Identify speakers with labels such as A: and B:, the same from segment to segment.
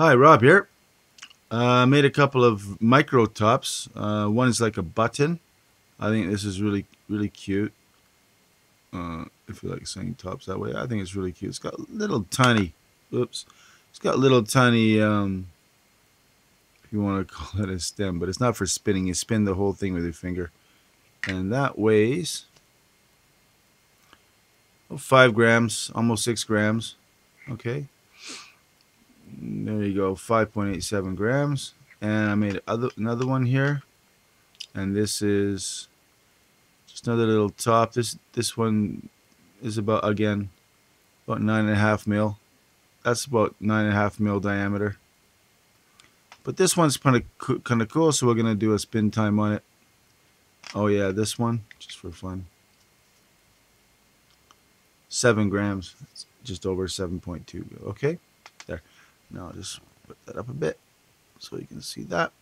A: Hi, Rob here. I uh, made a couple of micro tops. Uh, one is like a button. I think this is really, really cute. Uh, if you like saying tops that way, I think it's really cute. It's got little tiny, oops, it's got little tiny, um, if you want to call it a stem, but it's not for spinning. You spin the whole thing with your finger. And that weighs oh, five grams, almost six grams. Okay. There you go, 5.87 grams. And I made other, another one here. And this is just another little top. This this one is about, again, about nine and a half mil. That's about nine and a half mil diameter. But this one's kind of kind of cool, so we're gonna do a spin time on it. Oh yeah, this one just for fun. Seven grams, just over 7.2. Okay. Now I'll just put that up a bit so you can see that.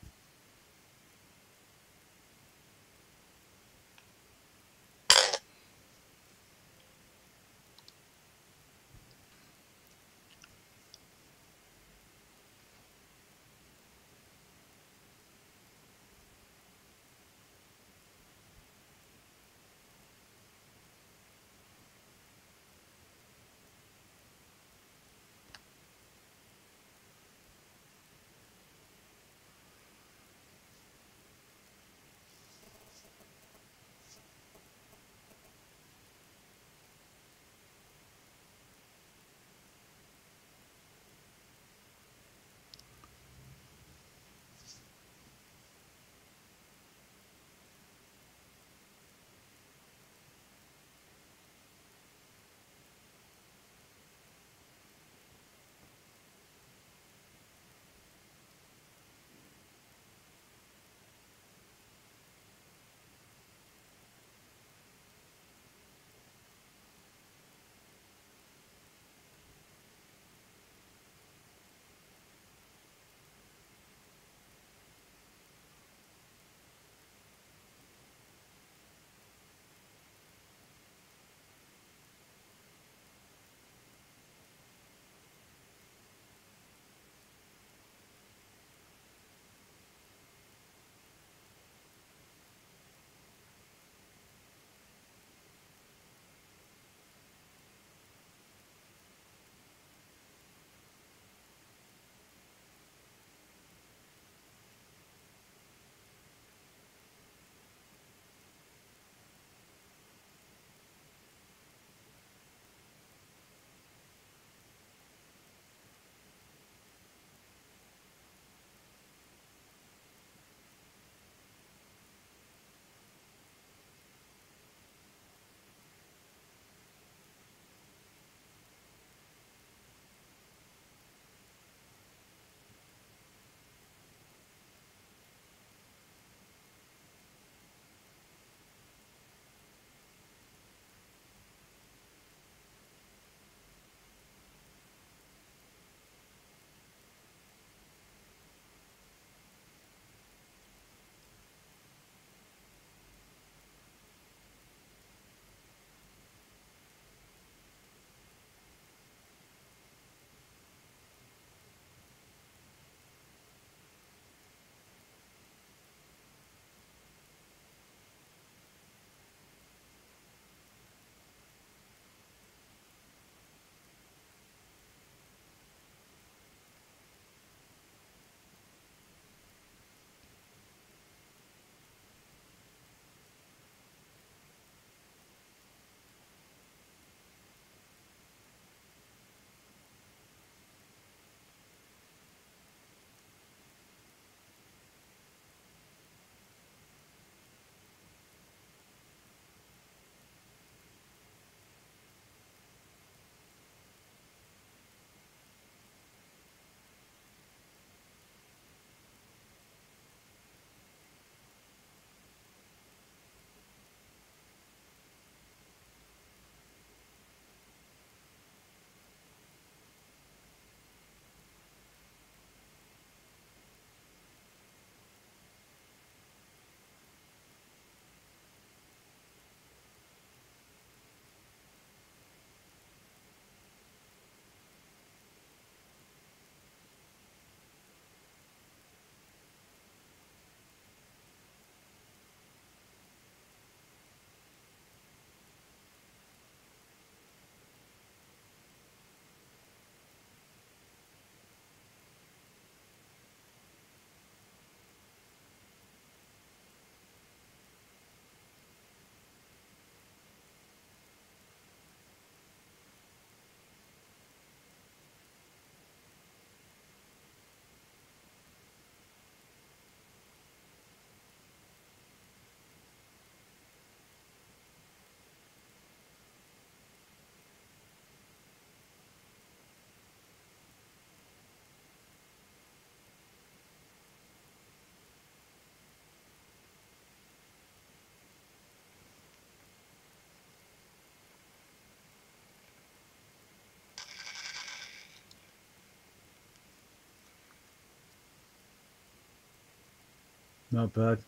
A: Not bad.